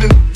do.